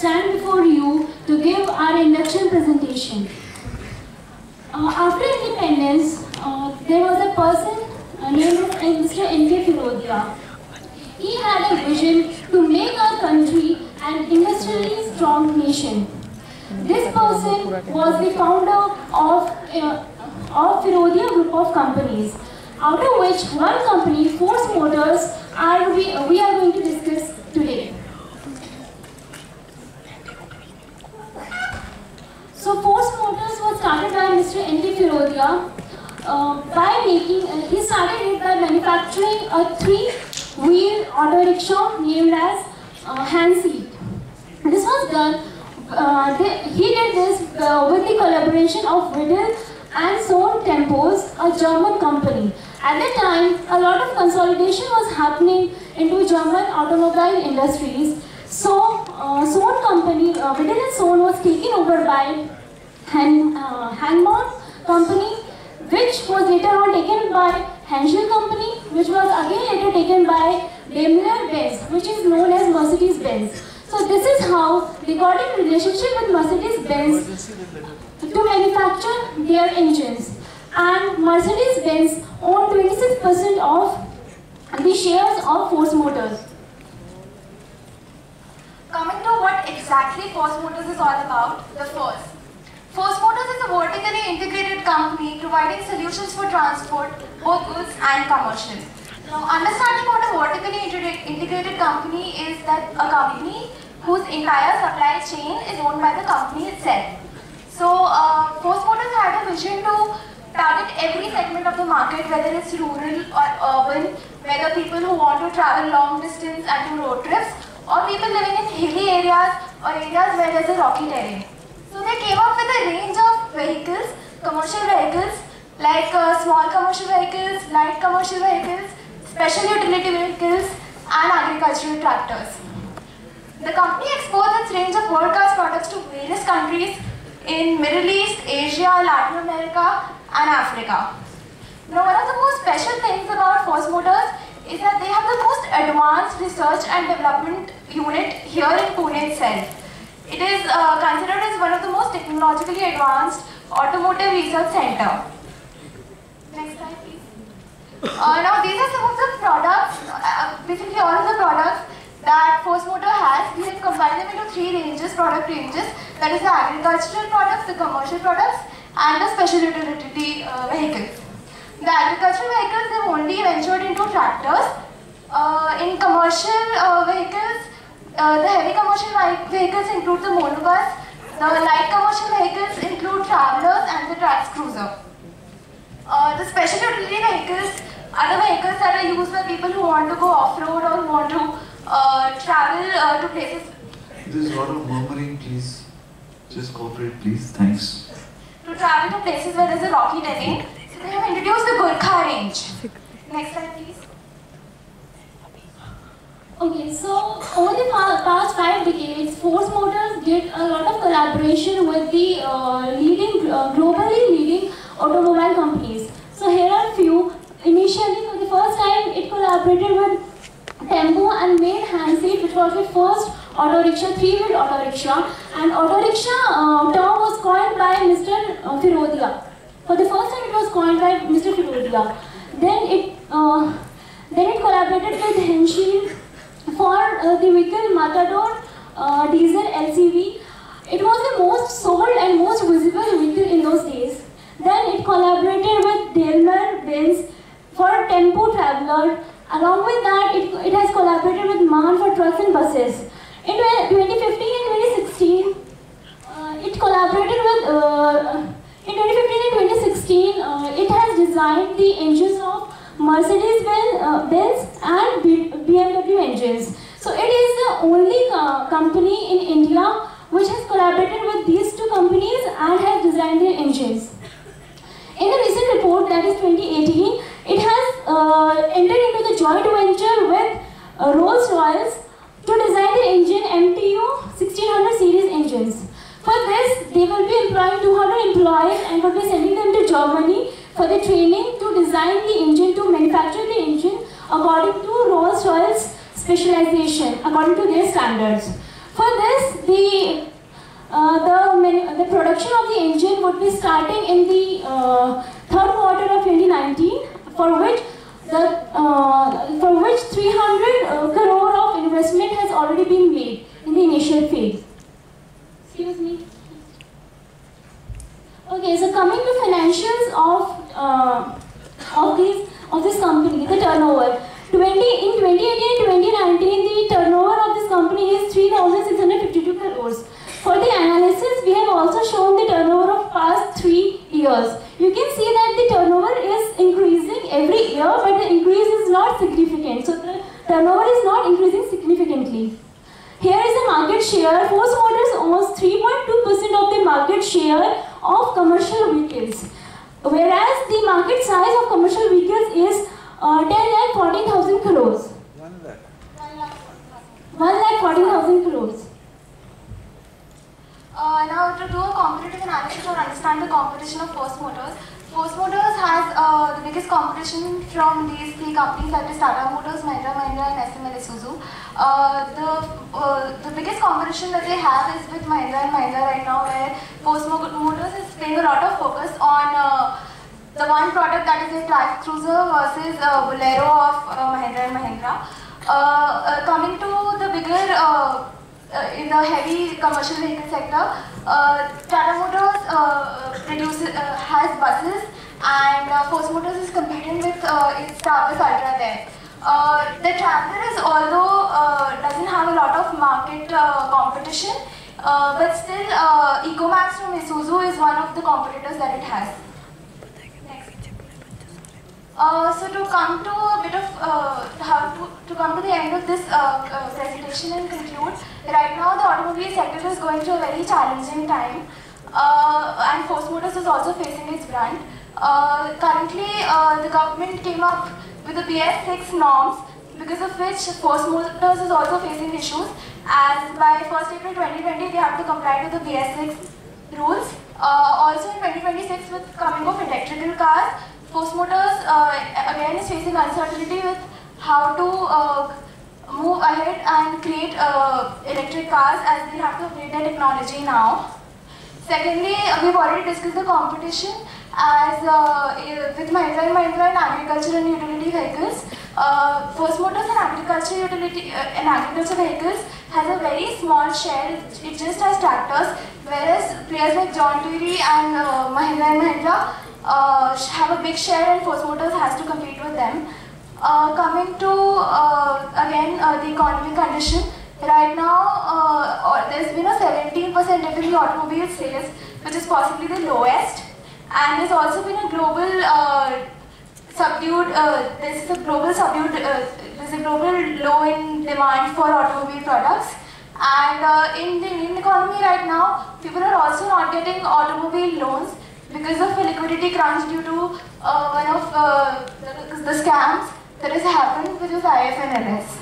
stand before you to give our induction presentation. Uh, after independence, uh, there was a person uh, named Mr. N.K. Firodia. He had a vision to make our country an industrially strong nation. This person was the founder of, uh, of Firodia Group of Companies, out of which one company, Force Motors, are we, we are going to discuss So Force Motors was started by Mr. N.T. Firodia uh, by making, uh, he started it by manufacturing a three-wheel auto rickshaw named as uh. This was done, uh, he did this uh, with the collaboration of Vidal and Sohn Tempos, a German company. At that time, a lot of consolidation was happening into German automobile industries. So, uh, Sohn company, uh, Vidal and Sohn was taken over by Han, uh, company, which was later on taken by Henschel company, which was again later taken by Daimler-Benz, which is known as Mercedes-Benz. So this is how they got in relationship with Mercedes-Benz to manufacture their engines. And Mercedes-Benz owned 26% of the shares of Force Motors. Coming to what exactly Force Motors is all about, the first. Force Motors is a vertically integrated company providing solutions for transport, both goods and commercial. Now, understanding what a vertically integrated company is that a company whose entire supply chain is owned by the company itself. So, uh, Motors had a vision to target every segment of the market, whether it's rural or urban, whether people who want to travel long distance and do road trips, or people living in hilly areas or areas where there's a rocky terrain. So they came up with a range of vehicles, commercial vehicles, like uh, small commercial vehicles, light commercial vehicles, special utility vehicles, and agricultural tractors. The company exports its range of world-class products to various countries in Middle East, Asia, Latin America, and Africa. Now, one of the most special things about Force Motors is that they have the most advanced research and development unit here in Pune itself. It is uh, considered as one of the most technologically advanced automotive research center. Next slide, please. Uh, now, these are some of the products, uh, basically all of the products that Force Motor has. We have combined them into three ranges, product ranges. That is the agricultural products, the commercial products, and the special utility uh, vehicles. The agricultural vehicles have only ventured into tractors. Uh, in commercial uh, vehicles, uh, the heavy commercial vehicles include the monobus, the light commercial vehicles include travelers and the trax cruiser. Uh, the special utility vehicles are the vehicles that are used by people who want to go off-road or who want to uh, travel uh, to places. There's a lot of murmuring, please. Just cooperate, please. Thanks. To travel to places where there's a rocky terrain. So they have introduced the Gurkha range. Next slide, please. Okay, so over the past five decades, Force Motors did a lot of collaboration with the uh, leading, uh, globally leading automobile companies. So here are a few. Initially, for the first time, it collaborated with Tempo and made Hanseat, which was the first auto rickshaw, three-wheel auto rickshaw. And auto rickshaw uh, term was coined by Mr. Uh, Firodia. For the first time, it was coined by Mr. Firodia. Then it, uh, then it collaborated with uh, the vehicle Matador uh, diesel LCV. It was the most sold and most visible vehicle in those days. Then it collaborated with Daimler Benz for Tempo Traveler. Along with that, it, it has collaborated with MAN for trucks and buses. In 2015 and 2016, uh, it collaborated with, uh, in 2015 and 2016, uh, it has designed the engines of Mercedes-Benz and BMW engines. So it is the only uh, company in India which has collaborated with these two companies and has designed their engines. In a recent report, that is 2018, it has uh, entered into the joint venture with uh, Rolls-Royce to design the engine MTU 1600 series engines. For this, they will be employing 200 employees and will be sending them to Germany for the training to design the engine, to manufacture the engine according to Rolls-Royce specialization, according to their standards. For this, the uh, the, the production of the engine would be starting in the uh, third quarter of 2019, for which the uh, for which 300 uh, crore of investment has already been made in the initial phase. Excuse me. Okay, so coming to financials of uh, of these of this company, the turnover. 20 in 2018 2019, the turnover of this company is 3,652 crores. For the analysis, we have also shown the turnover of past three years. You can see that the turnover is increasing every year, but the increase is not significant. So the turnover is not increasing significantly. Here is the market share. Force Motors owns 3.2% of the market share of commercial vehicles. Whereas the market size of commercial vehicles is uh, 10 lakh 14,000 crores. 1 lakh 14,000 crores. Uh, now to do a competitive analysis or understand the competition of Force Motors, Force Motors has uh, the biggest competition from these three companies that is Tata Motors, Mahindra Mahindra and SML Isuzu. Uh, the, uh, the biggest competition that they have is with Mahindra and Mahindra right now where Force Motors is paying a lot of focus on uh, the one product that is a Trax Cruiser versus uh, Bolero of uh, Mahindra and Mahindra. coming to the bigger in the heavy commercial vehicle sector, Tata Motors produces, has buses and uh, Force Motors is competing with uh, its Tavis Ultra there. Uh, the Traveller is although uh, doesn't have a lot of market uh, competition, uh, but still uh, Ecomax from Isuzu is one of the competitors that it has. Uh, so to come to a bit of uh, how to, to come to the end of this uh, uh, presentation and conclude, right now the automobile sector is going through a very challenging time uh, and Force Motors is also facing its. Uh, currently, the government came up with the BS6 norms because of which Force Motors is also facing issues as by 1st April 2020 they have to comply to the BS6 rules. also in 2026 with coming of electrical cars, Force Motors uh, again is facing uncertainty with how to uh, move ahead and create uh, electric cars as they have to upgrade their technology now. Secondly, we've already discussed the competition as uh, with Mahindra and Mahindra and agriculture and utility vehicles. Uh, Motors and agriculture utility uh, and agriculture vehicles has a very small share. It, it just has tractors, whereas players like John Deere and uh, Mahindra and Mahindra uh, have a big share and Force Motors has to compete with them. Uh, coming to uh, again uh, the economic condition, right now uh, there's been a 17% dip in the automobile sales, which is possibly the lowest, and there's also been a global uh, subdued. this is a global subdued. there's a global low in demand for automobile products. And in the Indian economy right now, people are also not getting automobile loans because of a liquidity crunch due to uh, one of uh, the, scams that has happened is IL&FS.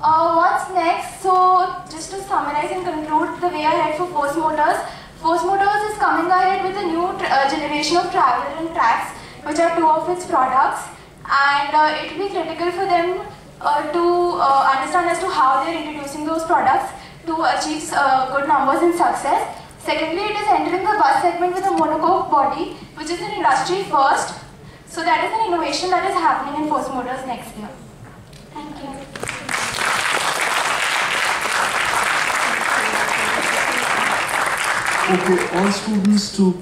Uh, what's next? So just to summarize and conclude the way ahead for Force Motors. Force Motors is coming ahead with a new uh, generation of Traveller and Trax which are two of its products and uh, it will be critical for them uh, to understand as to how they are introducing those products to achieve good numbers and success. Secondly, it is entering the bus segment with a monocoque body, which is an industry first. So that is an innovation that is happening in Force Motors next year. Thank you. Okay, all students to